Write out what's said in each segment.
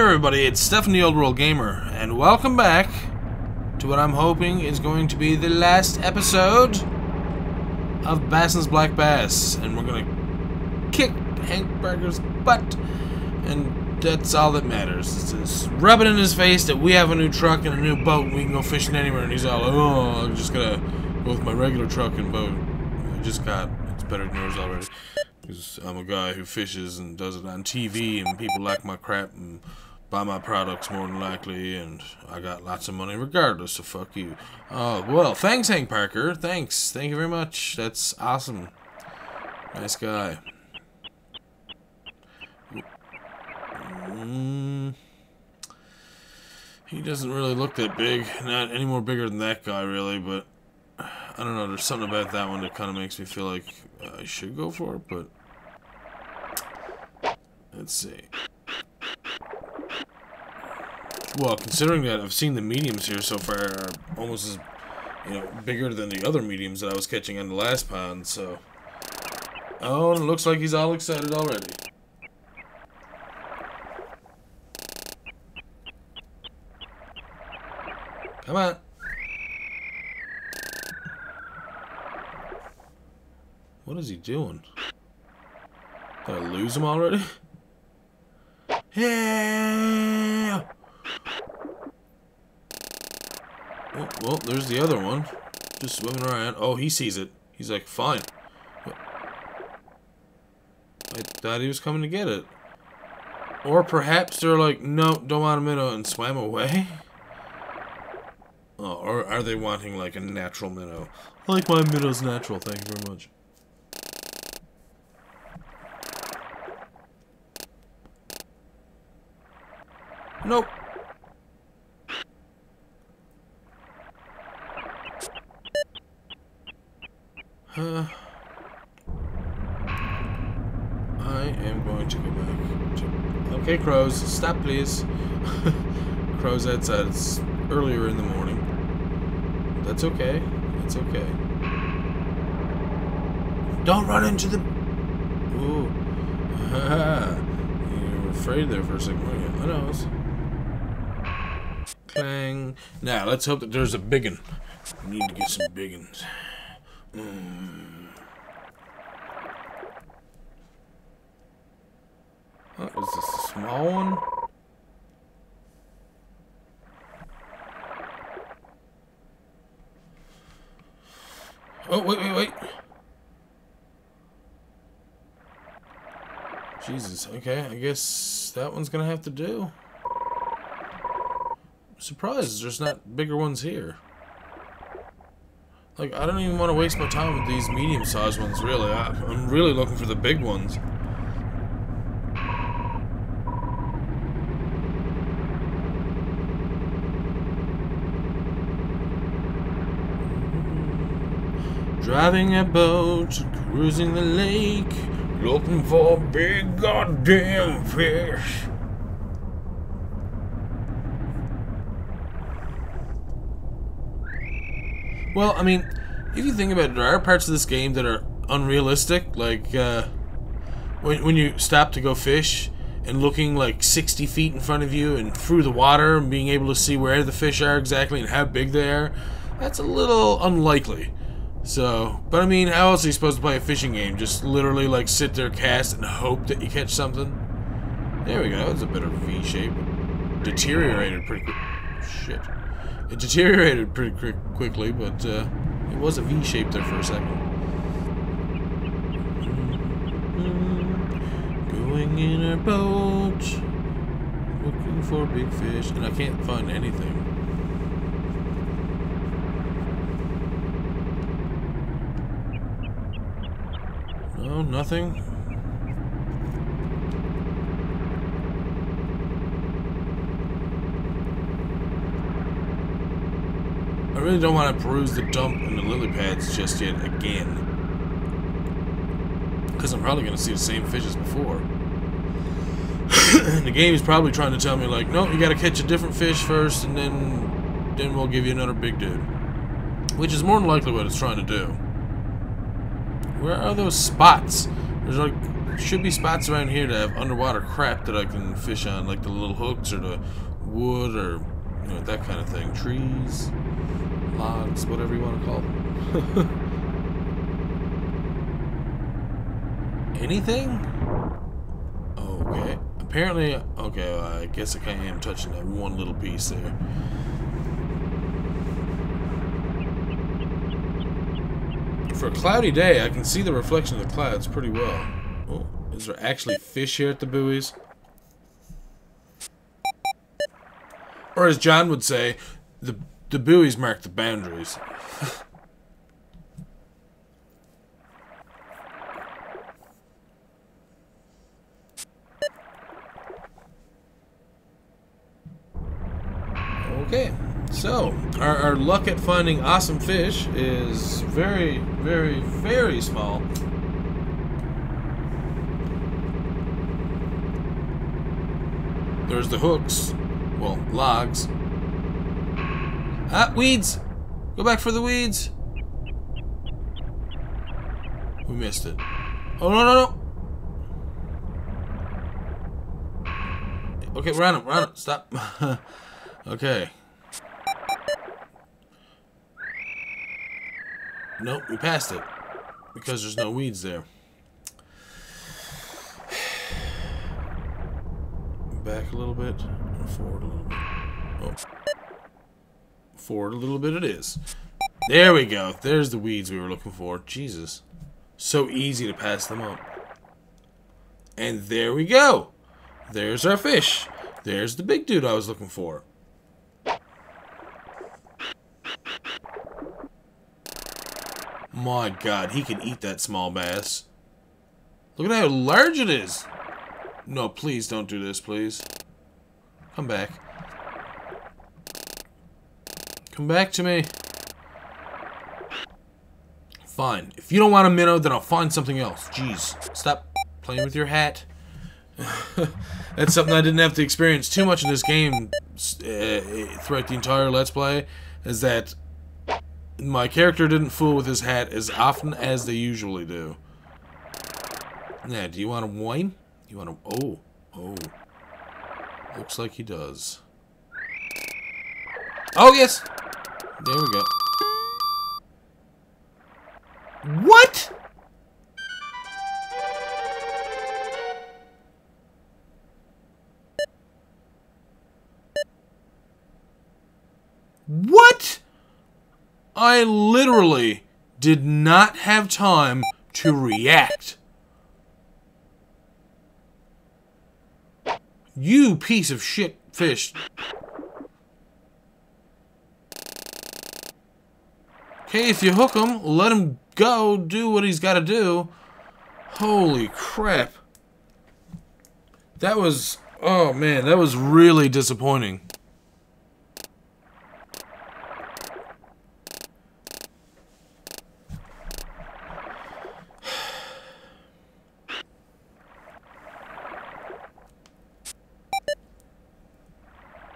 there, everybody, it's Stefan the Old World Gamer, and welcome back to what I'm hoping is going to be the last episode of Bassin's Black Bass. And we're gonna kick Hank Parker's butt, and that's all that matters. It's just rub it in his face that we have a new truck and a new boat, and we can go fishing anywhere, and he's all, oh, I'm just gonna go with my regular truck and boat. I just got, it's better than yours already. Because I'm a guy who fishes and does it on TV, and people like my crap and buy my products more than likely, and I got lots of money regardless, so fuck you. Oh, well, thanks, Hank Parker. Thanks. Thank you very much. That's awesome. Nice guy. Mm, he doesn't really look that big. Not any more bigger than that guy, really, but I don't know. There's something about that one that kind of makes me feel like I should go for it, but let's see. Well, considering that I've seen the mediums here so far are almost as, you know, bigger than the other mediums that I was catching on the last pond, so. Oh, and it looks like he's all excited already. Come on. What is he doing? Did I lose him already? Yeah. Oh, well, there's the other one. Just swimming around. Oh, he sees it. He's like, fine. I thought he was coming to get it. Or perhaps they're like, no, don't want a minnow, and swam away. Oh, or are they wanting like a natural minnow? I like my minnows natural, thank you very much. Nope. Uh, I am going to go back to... Okay, crows, stop please. crows outside, it's earlier in the morning. That's okay, that's okay. Don't run into the... Ooh. you were afraid there for a second, weren't you? I know. Clang. Now, let's hope that there's a big one. We need to get some big ones. Mm. Oh, is this a small one? Oh, wait, wait, wait. Jesus, okay, I guess that one's gonna have to do. Surprised there's not bigger ones here. Like, I don't even want to waste my time with these medium-sized ones, really. I, I'm really looking for the big ones. Driving a boat, cruising the lake, looking for a big goddamn fish. Well, I mean, if you think about it, there are parts of this game that are unrealistic. Like, uh, when, when you stop to go fish and looking like 60 feet in front of you and through the water and being able to see where the fish are exactly and how big they are, that's a little unlikely. So, but I mean, how else are you supposed to play a fishing game? Just literally like sit there, cast, and hope that you catch something? There we go. That's a better V shape. Deteriorated pretty quick. Shit. It deteriorated pretty quick, quickly, but uh, it was a V shape there for a second. Going in a boat, looking for big fish, and I can't find anything. No, nothing. I really don't want to peruse the dump and the lily pads just yet again. Because I'm probably going to see the same fish as before. and the game is probably trying to tell me, like, no, you got to catch a different fish first, and then, then we'll give you another big dude. Which is more than likely what it's trying to do. Where are those spots? There's like should be spots around here that have underwater crap that I can fish on, like the little hooks or the wood or you know that kind of thing. Trees, logs, whatever you want to call them. Anything? Okay. Apparently, okay, well, I guess I kind of am touching that one little piece there. For a cloudy day, I can see the reflection of the clouds pretty well. Oh, is there actually fish here at the buoys? Or as John would say, the, the buoys mark the boundaries. Okay, so our, our luck at finding awesome fish is very, very, very small. There's the hooks. Well, logs. Ah, weeds! Go back for the weeds! We missed it. Oh, no, no, no! Okay, run him, run him. Stop. okay. Nope, we passed it. Because there's no weeds there. Back a little bit. Forward a little bit. Oh. Forward a little bit it is. There we go. There's the weeds we were looking for. Jesus. So easy to pass them up. And there we go. There's our fish. There's the big dude I was looking for. My god, he can eat that small bass. Look at how large it is. No, please don't do this, please. Come back. Come back to me. Fine. If you don't want a minnow, then I'll find something else. Jeez. Stop playing with your hat. That's something I didn't have to experience too much in this game uh, throughout the entire Let's Play. Is that my character didn't fool with his hat as often as they usually do. Yeah, do you want a wine? You want to... Oh. Oh. Looks like he does. Oh, yes! There we go. What? I literally did not have time to react. You piece of shit fish. Okay, if you hook him, let him go, do what he's got to do. Holy crap. That was, oh man, that was really disappointing.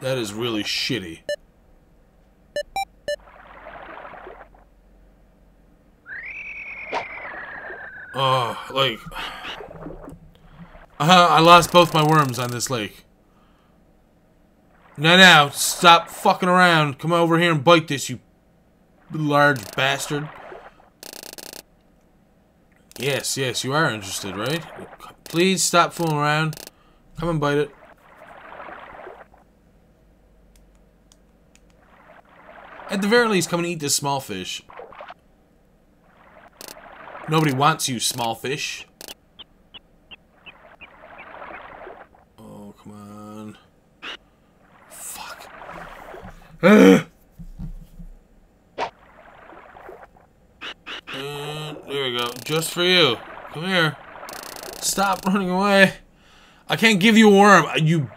That is really shitty. Oh, like... Uh, I lost both my worms on this lake. Now, now, stop fucking around. Come over here and bite this, you large bastard. Yes, yes, you are interested, right? Please stop fooling around. Come and bite it. At the very least, come and eat this small fish. Nobody wants you, small fish. Oh, come on. Fuck. there we go. Just for you. Come here. Stop running away. I can't give you a worm. You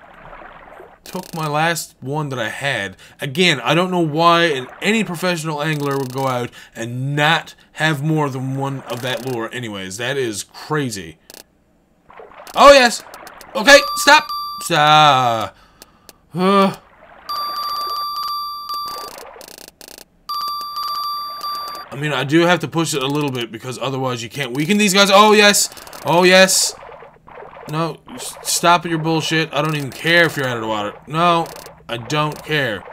took my last one that I had. Again, I don't know why an, any professional angler would go out and not have more than one of that lure. Anyways, that is crazy. Oh, yes. Okay, stop. Stop. Uh. I mean, I do have to push it a little bit because otherwise you can't weaken these guys. Oh, yes. Oh, yes. No, stop your bullshit. I don't even care if you're out of the water. No, I don't care.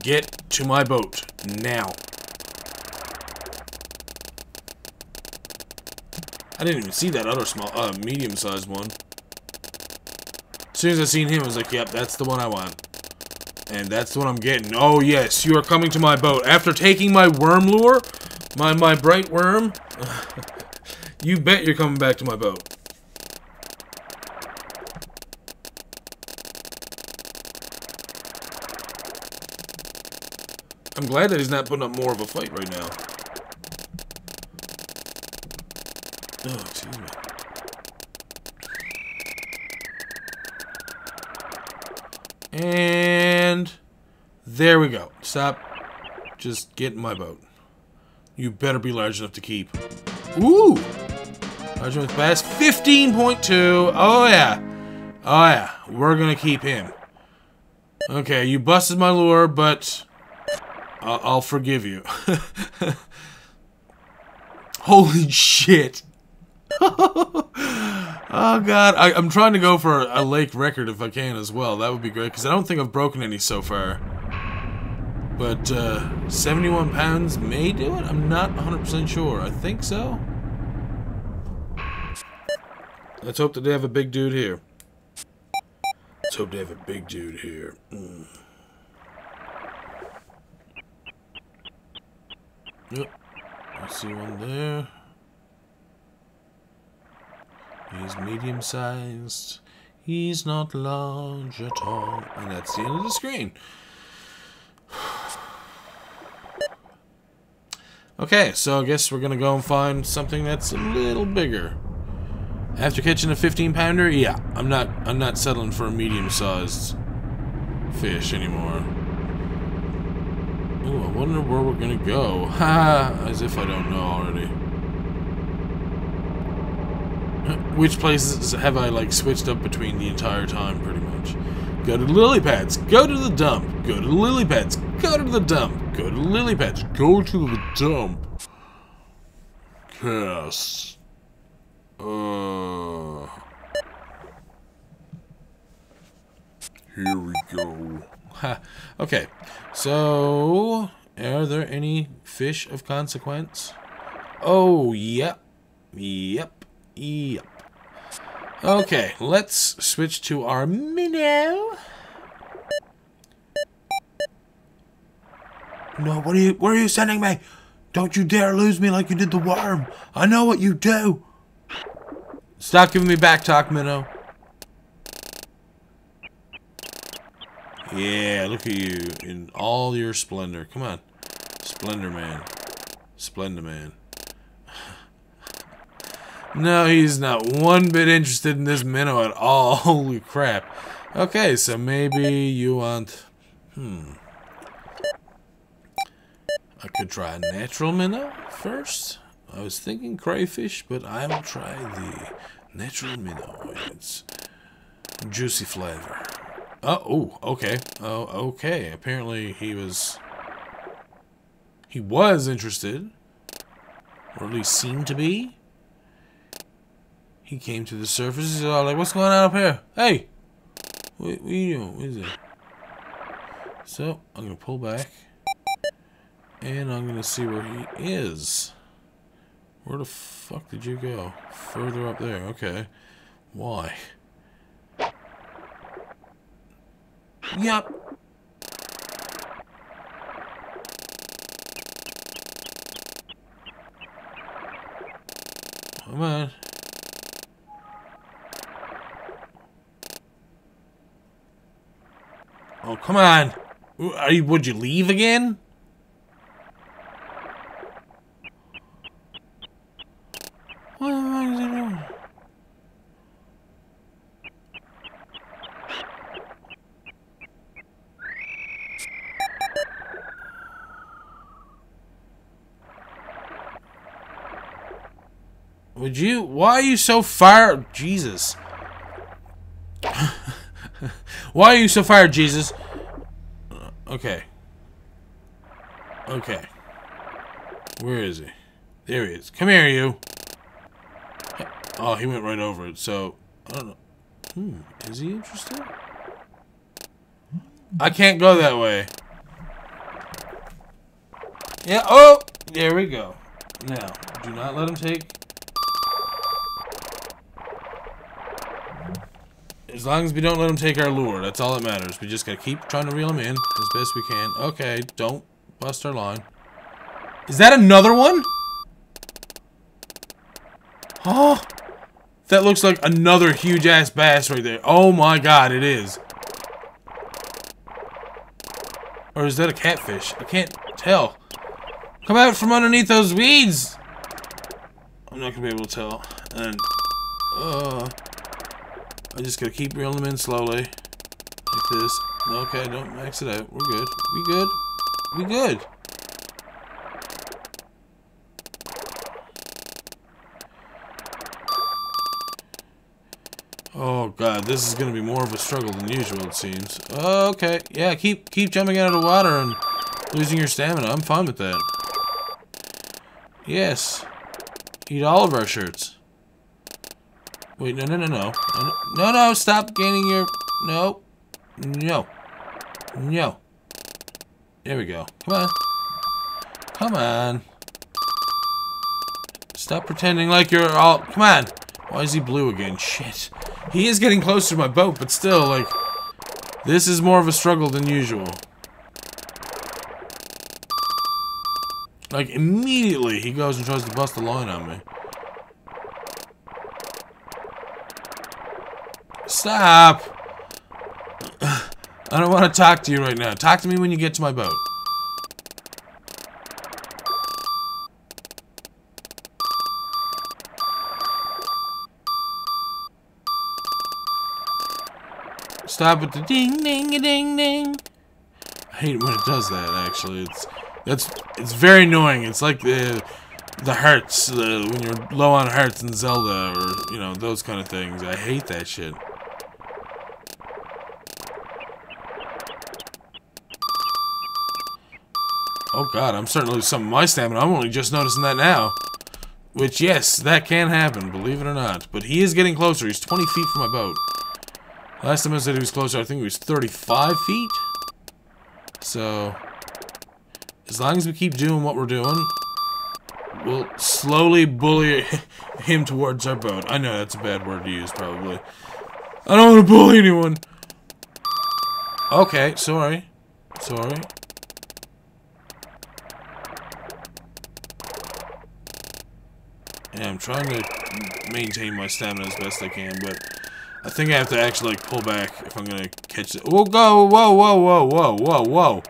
Get to my boat. Now. I didn't even see that other small, uh, medium-sized one. As soon as I seen him, I was like, yep, that's the one I want. And that's what I'm getting. Oh, yes, you are coming to my boat. After taking my worm lure, my, my bright worm, you bet you're coming back to my boat. I'm glad that he's not putting up more of a fight right now. Oh, excuse me. And there we go. Stop. Just get in my boat. You better be large enough to keep. Ooh! Bass. 15.2. Oh, yeah. Oh, yeah. We're gonna keep him. Okay, you busted my lure, but I'll, I'll forgive you. Holy shit. oh god, I, am trying to go for a, a, lake record if I can as well. That would be great because I don't think I've broken any so far. But uh, 71 pounds may do it. I'm not 100% sure. I think so. Let's hope that they have a big dude here. Let's hope they have a big dude here. Mm. Yep. I see one there. He's medium sized. He's not large at all. And that's the end of the screen. Okay, so I guess we're gonna go and find something that's a little bigger. After catching a 15 pounder, yeah, I'm not I'm not settling for a medium sized fish anymore. Ooh, I wonder where we're gonna go. Ha! As if I don't know already. Which places have I like switched up between the entire time, pretty much? Go to the lily pads. Go to the dump. Go to the lily pads. Go to the dump. Go to the lily pads. Go to the dump. Cast. Uh. Here we go. Ha. Okay. So, are there any fish of consequence? Oh, yep. Yep. Yep. Okay, let's switch to our minnow. No, what are you where are you sending me? Don't you dare lose me like you did the worm. I know what you do. Stop giving me back talk, minnow. Yeah, look at you in all your splendor. Come on. Splendor man. Splendor man. No, he's not one bit interested in this minnow at all. Holy crap. Okay, so maybe you want... Hmm. I could try a natural minnow first. I was thinking crayfish, but I will try the natural minnow. It's juicy flavor. Oh, okay. Oh, okay. Apparently he was... He was interested. Or at least seemed to be. He came to the surface. He's all like, what's going on up here? Hey! What, what are you doing? What is it? So, I'm going to pull back. And I'm going to see where he is. Where the fuck did you go? Further up there. Okay. Why? Yep. Come on. Oh, come on. Would you leave again? What am I doing? Would you? Why are you so far? Jesus. why are you so fired, Jesus? Okay. Okay. Where is he? There he is. Come here, you. Oh, he went right over it, so... I don't know. Hmm, is he interested? I can't go that way. Yeah, oh! There we go. Now, do not let him take... As long as we don't let him take our lure, that's all that matters. We just gotta keep trying to reel him in as best we can. Okay, don't bust our line. Is that another one? Oh! That looks like another huge ass bass right there. Oh my god, it is. Or is that a catfish? I can't tell. Come out from underneath those weeds! I'm not gonna be able to tell. And, uh, I just gotta keep reeling them in slowly. Like this. Okay, don't max it out. We're good. We good. We good. Oh god, this is gonna be more of a struggle than usual, it seems. Oh, okay, yeah, keep keep jumping out of the water and losing your stamina. I'm fine with that. Yes. Eat all of our shirts. Wait, no, no, no, no. No, no, stop gaining your... No. No. No. There we go. Come on. Come on. Stop pretending like you're all... Come on. Why is he blue again? Shit. He is getting closer to my boat, but still, like... This is more of a struggle than usual. Like, immediately, he goes and tries to bust a line on me. Stop! I don't want to talk to you right now. Talk to me when you get to my boat. Stop with the ding ding ding ding. I hate when it does that. Actually, it's that's it's very annoying. It's like the the hearts uh, when you're low on hearts in Zelda or you know those kind of things. I hate that shit. Oh god, I'm starting to lose some of my stamina. I'm only just noticing that now. Which, yes, that can happen, believe it or not. But he is getting closer. He's 20 feet from my boat. Last time I said he was closer, I think he was 35 feet. So, as long as we keep doing what we're doing, we'll slowly bully him towards our boat. I know that's a bad word to use, probably. I don't want to bully anyone. Okay, sorry. Sorry. Yeah, I'm trying to maintain my stamina as best I can, but I think I have to actually like, pull back if I'm gonna catch it. Whoa, go, whoa, whoa, whoa, whoa, whoa, whoa.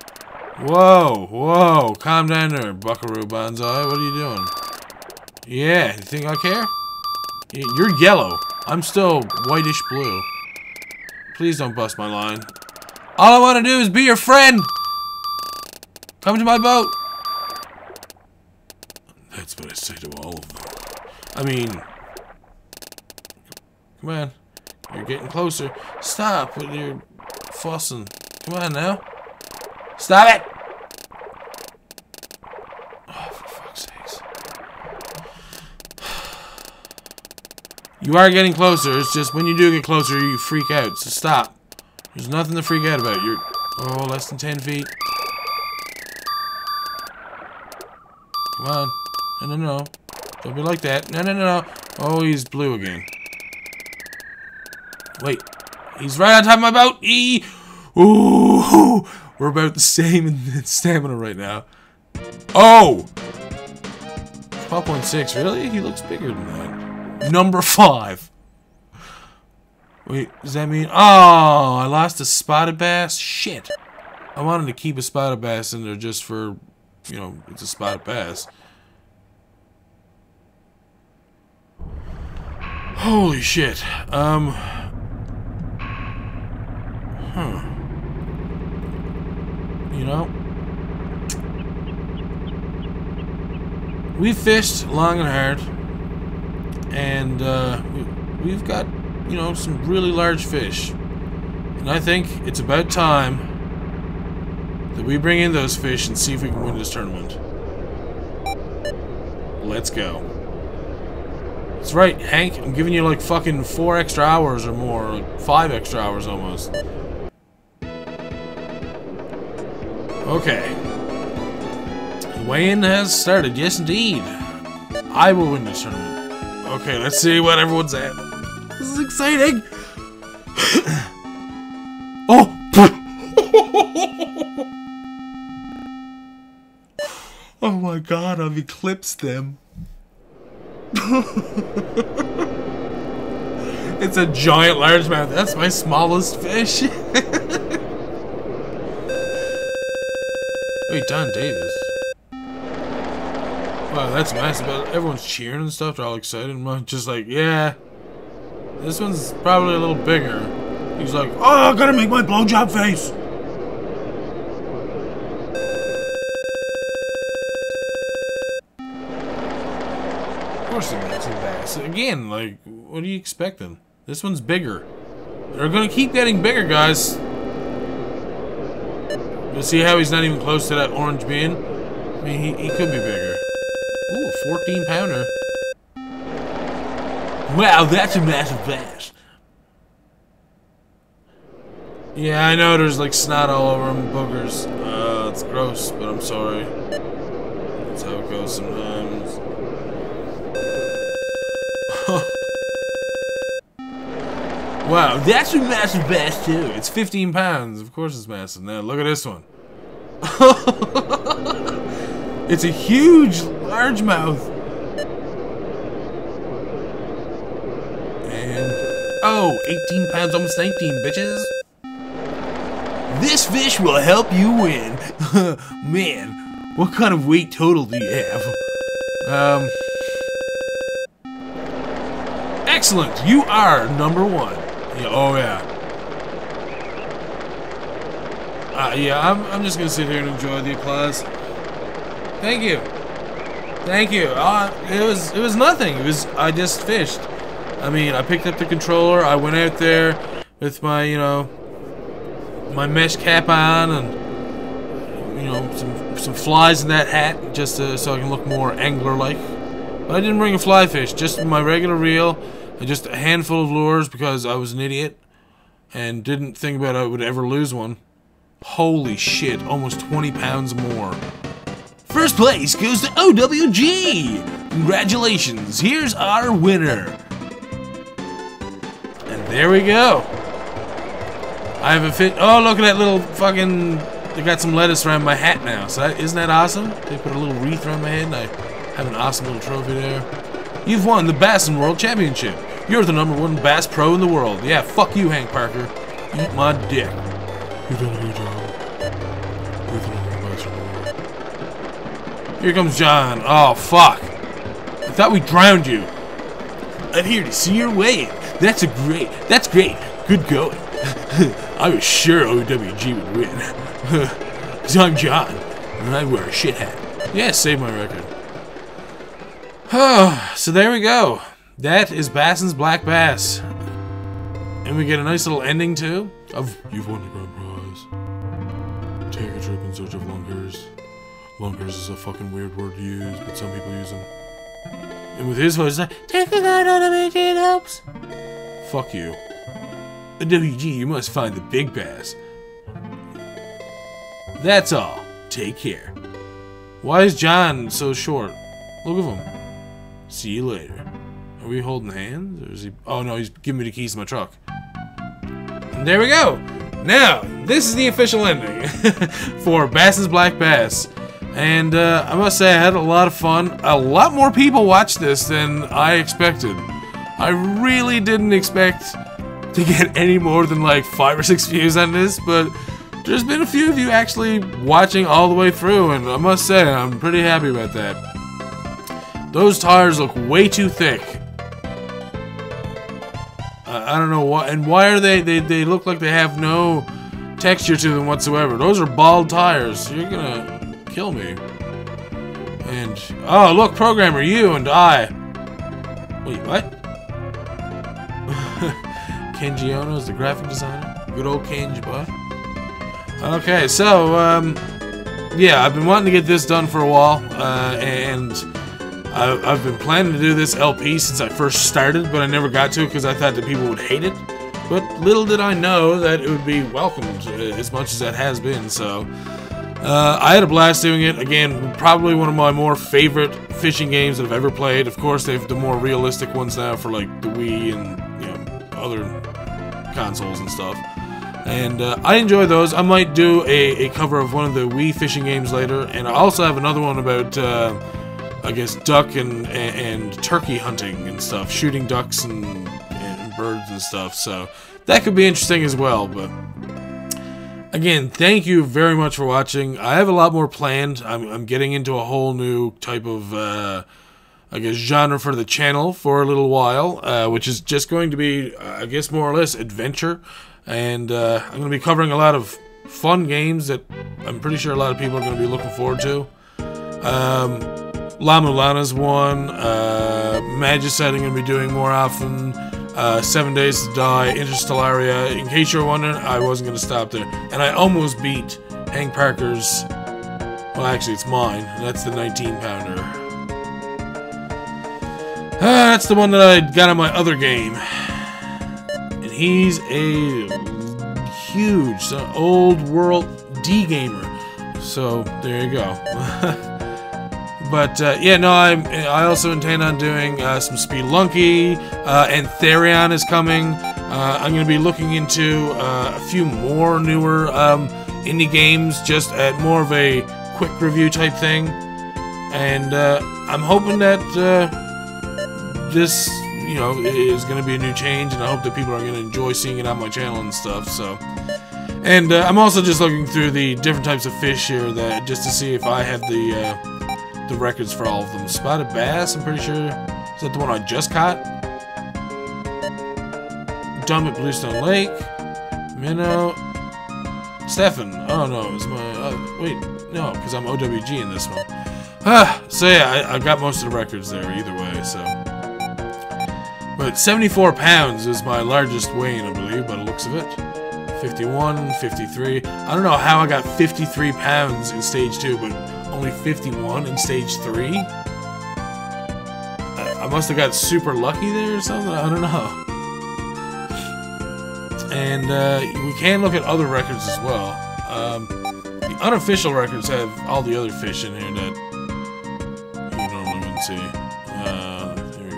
Whoa, whoa, calm down there, Buckaroo Banzai. What are you doing? Yeah, you think I care? You're yellow. I'm still whitish blue. Please don't bust my line. All I want to do is be your friend! Come to my boat! That's what I say to all of them. I mean, come on. You're getting closer. Stop with your fussing. Come on now. Stop it! Oh, for fuck's sakes. You are getting closer. It's just when you do get closer, you freak out. So stop. There's nothing to freak out about. You're, oh, less than 10 feet. Come on. No, no, no. Don't be like that. No, no, no, no. Oh, he's blue again. Wait. He's right on top of my boat. E. Ooh. We're about the same in stamina right now. Oh! 12.6. Really? He looks bigger than that. Number 5. Wait, does that mean... Oh, I lost a spotted bass? Shit. I wanted to keep a spotted bass in there just for, you know, it's a spotted bass. Holy shit. Um. Huh. You know? We fished long and hard. and uh, we, we've got you know some really large fish, and I think it's about time that we bring in those fish and see if we can win this tournament. Let's go. That's right, Hank. I'm giving you like fucking four extra hours or more, five extra hours almost. Okay. Weigh-in has started. Yes, indeed. I will win this tournament. Okay, let's see what everyone's at. This is exciting. oh. oh my god, I've eclipsed them. it's a giant largemouth. That's my smallest fish. Wait, Don Davis. Wow, that's massive. But everyone's cheering and stuff. They're all excited. I'm just like, yeah. This one's probably a little bigger. He's like, oh, I gotta make my blowjob face. Course they're massive bass. Again, like, what are you expecting? This one's bigger. They're gonna keep getting bigger, guys. But see how he's not even close to that orange bean? I mean, he, he could be bigger. Ooh, 14 pounder. Wow, that's a massive bass. Yeah, I know there's like snot all over him, boogers. Uh, it's gross, but I'm sorry. That's how it goes sometimes. Wow, that's a massive bass too. It's 15 pounds. Of course it's massive. Now look at this one. it's a huge largemouth. And oh, 18 pounds, almost 19, bitches. This fish will help you win. Man, what kind of weight total do you have? Um. Excellent. You are number one. Yeah, oh yeah. Uh, yeah, I'm, I'm just gonna sit here and enjoy the applause. Thank you. Thank you. Uh, it was it was nothing. It was I just fished. I mean, I picked up the controller. I went out there with my you know my mesh cap on and you know some some flies in that hat just to, so I can look more angler like. But I didn't bring a fly fish. Just my regular reel just a handful of lures because I was an idiot and didn't think about I would ever lose one. Holy shit, almost 20 pounds more. First place goes to OWG! Congratulations, here's our winner. And there we go. I have a fit. Oh, look at that little fucking. They got some lettuce around my hat now. So that, isn't that awesome? They put a little wreath around my head and I have an awesome little trophy there. You've won the Bassin World Championship. You're the number one bass pro in the world. Yeah, fuck you, Hank Parker. Eat my dick. You've done a good job. You're the number one bass in the world. Here comes John. Oh, fuck. I thought we drowned you. I'm here to see your in. That's a great. That's great. Good going. I was sure OWG would win. Because I'm John, and I wear a shit hat. Yeah, save my record. so there we go. That is Bassin's Black Bass. And we get a nice little ending too of You've won the grand prize. Take a trip in search of lunkers. Lunkers is a fucking weird word to use, but some people use them. And with his voice, like, Take a night on a beach, it helps. Fuck you. WG, you must find the big bass. That's all. Take care. Why is John so short? Look at him. See you later. Are we holding hands? Or is he? Oh no, he's giving me the keys to my truck. And there we go. Now, this is the official ending for Bassin's Black Bass. And uh, I must say, I had a lot of fun. A lot more people watched this than I expected. I really didn't expect to get any more than like five or six views on this, but there's been a few of you actually watching all the way through, and I must say, I'm pretty happy about that. Those tires look way too thick. I don't know why, and why are they, they, they look like they have no texture to them whatsoever. Those are bald tires. You're gonna kill me. And, oh, look, programmer, you and I. Wait, what? Kenji Ono is the graphic designer. Good old Kenji boy. Okay, so um, yeah, I've been wanting to get this done for a while, uh, and I've been planning to do this LP since I first started, but I never got to it because I thought that people would hate it. But little did I know that it would be welcomed uh, as much as that has been. So uh, I had a blast doing it. Again, probably one of my more favorite fishing games that I've ever played. Of course, they have the more realistic ones now for like the Wii and you know other consoles and stuff. And uh, I enjoy those. I might do a, a cover of one of the Wii fishing games later, and I also have another one about, uh, I guess, duck and, and, and turkey hunting and stuff, shooting ducks and, and birds and stuff. So that could be interesting as well. But again, thank you very much for watching. I have a lot more planned. I'm, I'm getting into a whole new type of, uh, I guess, genre for the channel for a little while, uh, which is just going to be, I guess, more or less adventure. And uh, I'm going to be covering a lot of fun games that I'm pretty sure a lot of people are going to be looking forward to. Um, La Mulana's one. Uh, Magicite I'm going to be doing more often. Uh, Seven Days to Die, Interstellaria. In case you're wondering, I wasn't going to stop there. And I almost beat Hank Parker's. Well, actually, it's mine. That's the 19 pounder. Ah, that's the one that I got on my other game. And he's a huge, old world D gamer. So there you go. But uh, yeah, no, I'm. I also intend on doing uh, some Spelunky, uh, and Therion is coming. Uh, I'm going to be looking into uh, a few more newer um, indie games, just at more of a quick review type thing. And uh, I'm hoping that this, you know, is going to be a new change, and I hope that people are going to enjoy seeing it on my channel and stuff. So. And I'm also just looking through the different types of fish here, that just to see if I have the the records for all of them. Spotted bass, I'm pretty sure. Is that the one I just caught? Dumb at Bluestone Lake. Minnow. Stefan. Oh no, it's my. Uh, wait, no, because I'm OWG in this one. Ah, so yeah, I, I got most of the records there either way, so. But 74 pounds is my largest weighing, I believe, by the looks of it. 51, 53. I don't know how I got 53 pounds in stage 2, but only 51 in stage 3? I, I must have got super lucky there or something? I don't know. And uh, we can look at other records as well. Um, the unofficial records have all the other fish in here that you normally wouldn't see. Uh, here we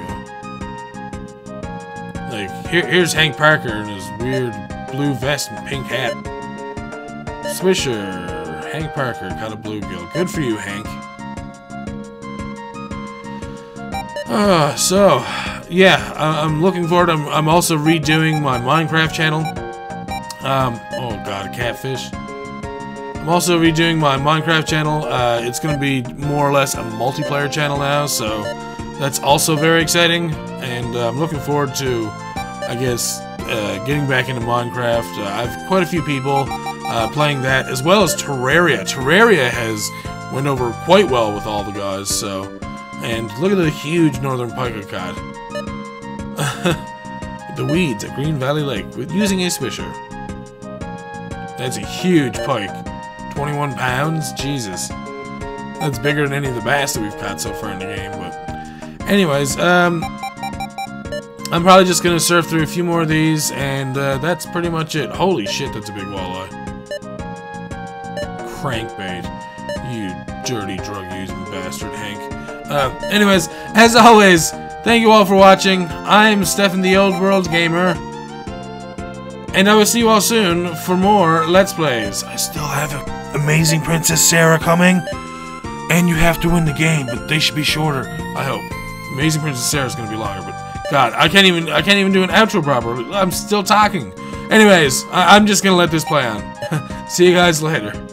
go. Like, here, here's Hank Parker in his weird blue vest and pink hat. Swisher. Hank Parker caught a bluegill. Good for you, Hank. Uh, so, yeah, I am looking forward. I'm, I'm also redoing my Minecraft channel. Um, oh god, a catfish. I'm also redoing my Minecraft channel. Uh, it's going to be more or less a multiplayer channel now, so that's also very exciting. And uh, I'm looking forward to, I guess, uh, getting back into Minecraft. Uh, I've quite a few people uh, playing that, as well as Terraria. Terraria has went over quite well with all the guys, so... And look at the huge northern pike I caught. the weeds at Green Valley Lake with using a swisher. That's a huge pike. 21 pounds? Jesus. That's bigger than any of the bass that we've caught so far in the game, but... Anyways, um... I'm probably just gonna surf through a few more of these, and uh, that's pretty much it. Holy shit, that's a big walleye crankbait. You dirty drug-using bastard, Hank. Uh, anyways, as always, thank you all for watching. I'm Stefan the Old World Gamer. And I will see you all soon for more Let's Plays. I still have amazing Princess Sarah coming. And you have to win the game, but they should be shorter. I hope. Amazing Princess Sarah is gonna be longer, but God, I can't even I can't even do an outro proper. I'm still talking. Anyways, I, I'm just gonna let this play on. see you guys later.